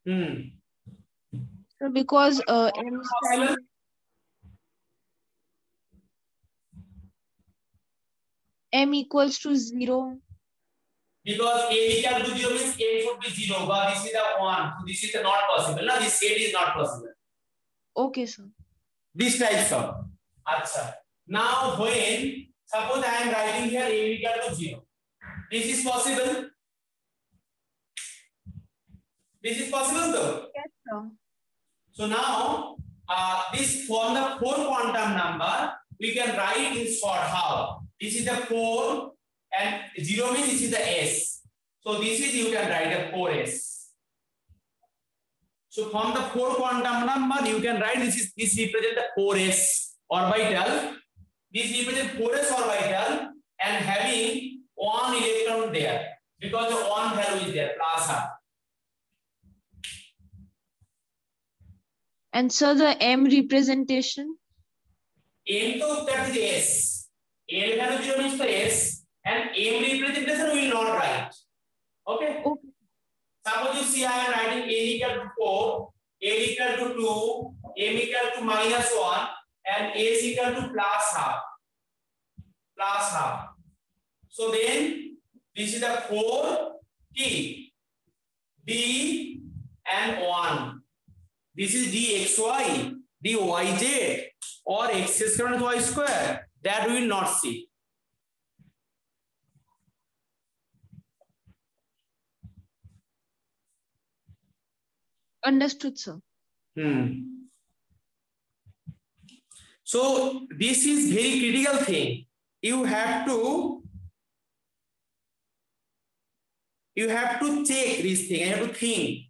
Hmm. So because uh, Possible? m equals to zero. because a equal to 0 means a should be 0 but this is the 1 so this is the not possible now this state is not possible. Okay sir. This types of acha now when suppose i am writing here a equal to 0 this is possible? This is possible though? Yes sir so now uh, this from the four quantum number we can write in short how this is the 4 and 0 means this is the S. So this is you can write a 4S. So from the four quantum number you can write this is this represent the 4S orbital. This represent 4S orbital and having one electron there because the one value is there plus. And so the M representation? M to that is S. L value 0 means the S and M representation will not write. Okay? Okay. Suppose you see I am writing A equal to 4, A equal to 2, M equal to minus 1, and A is equal to plus half. Plus half. So then this is the 4 T, D, and 1. This is dxy, dyz, or x square minus y square. That we will not see. Understood, sir. Hmm. So this is very critical thing. You have to you have to check this thing. You have to think.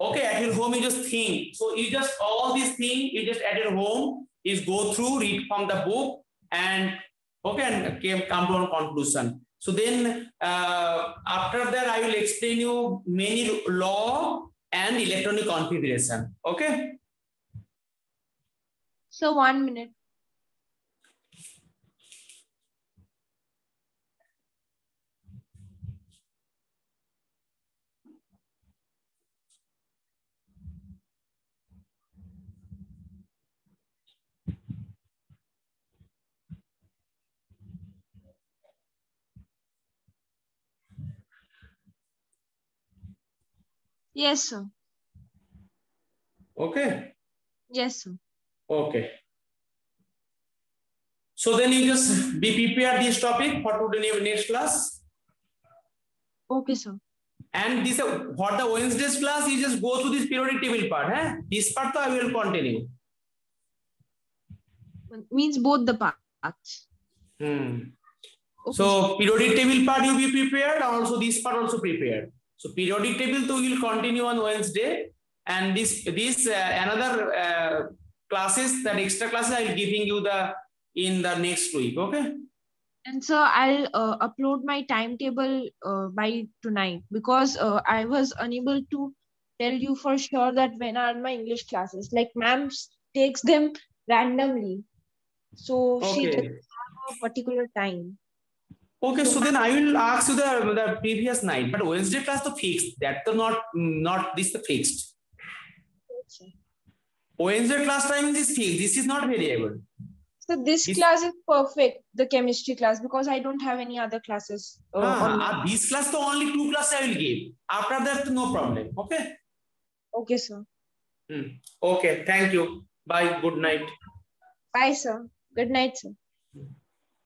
Okay, at your home you just think. So you just all these things you just at your home is go through, read from the book, and okay, and came come to a conclusion. So then uh, after that I will explain you many law and electronic configuration. Okay. So one minute. Yes, sir. Okay. Yes, sir. Okay. So then you just be prepared this topic for today next class. Okay, sir. And this for the Wednesday's class, you just go through this periodic table part. Eh? This part I will continue. Means both the parts. Hmm. Okay, So periodic table part you be prepared, also this part also prepared. So periodic table to will continue on Wednesday, and this this uh, another uh, classes that extra classes I will giving you the in the next week. Okay. And so I'll uh, upload my timetable uh, by tonight because uh, I was unable to tell you for sure that when are my English classes. Like ma'am takes them randomly, so she Okay. doesn't have a particular time. Okay, so then I will ask you the, the previous night, but Wednesday class to fixed. That the not not this the fixed. Okay. Wednesday class time is fixed. This is not variable. So this Is- class is perfect, the chemistry class, because I don't have any other classes. uh, Ah, ah, this class to only two class I will give. After that, no problem. Okay. Okay, sir. Hmm. Okay. Thank you. Bye. Good night. Bye, sir. Good night, sir.